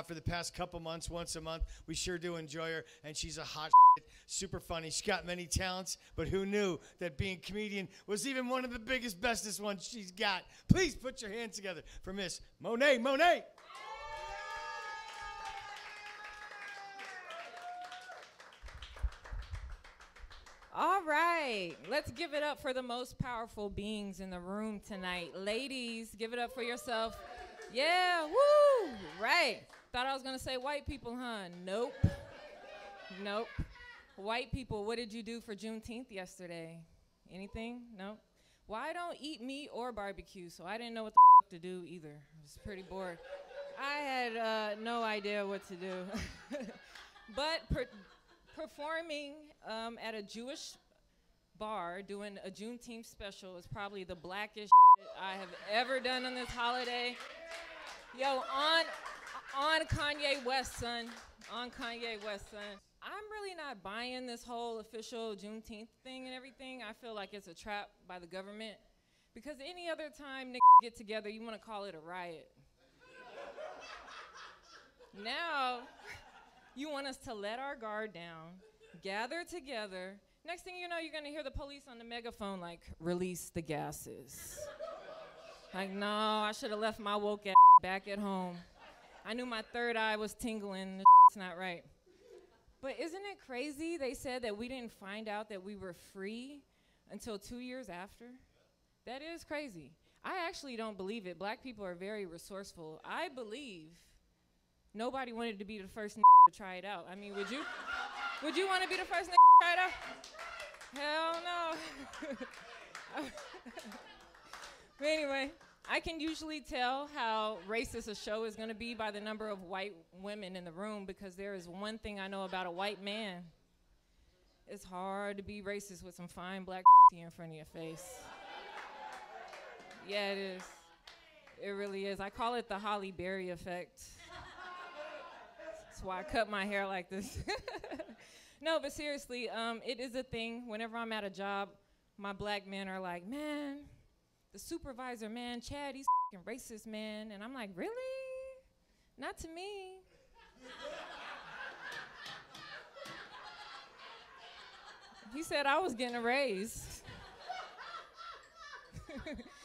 uh, for the past couple months, once a month. We sure do enjoy her, and she's a hot shit, super funny. She's got many talents, but who knew that being a comedian was even one of the biggest, bestest ones she's got? Please put your hands together for Miss Monet Monet. All right, let's give it up for the most powerful beings in the room tonight. Ladies, give it up for yourself. Yeah, woo! Right. Thought I was gonna say white people, huh? Nope. Nope. White people, what did you do for Juneteenth yesterday? Anything? No. Well, I don't eat meat or barbecue, so I didn't know what to do either. I was pretty bored. I had uh, no idea what to do. but per- performing um, at a Jewish bar doing a Juneteenth special is probably the blackest I have ever done on this holiday. Yo, on on Kanye West, son. On Kanye West, son. I'm really not buying this whole official Juneteenth thing and everything. I feel like it's a trap by the government. Because any other time niggas get together, you want to call it a riot. now, you want us to let our guard down, gather together. Next thing you know, you're going to hear the police on the megaphone like, release the gases. like, no, I should have left my woke ass back at home. I knew my third eye was tingling. It's not right. But isn't it crazy? They said that we didn't find out that we were free until two years after. That is crazy. I actually don't believe it. Black people are very resourceful. I believe nobody wanted to be the first to try it out. I mean, would you? Would you want to be the first to try it out? Hell no. but anyway, I can usually tell how racist a show is going to be by the number of white women in the room because there is one thing I know about a white man. It's hard to be racist with some fine black in front of your face. Yeah, it is. It really is. I call it the Halle Berry effect. That's why I cut my hair like this. no, but seriously, um, it is a thing. Whenever I'm at a job, my black men are like, man, the supervisor, man, Chad, he's racist, man. And I'm like, really? Not to me. he said I was getting a raise.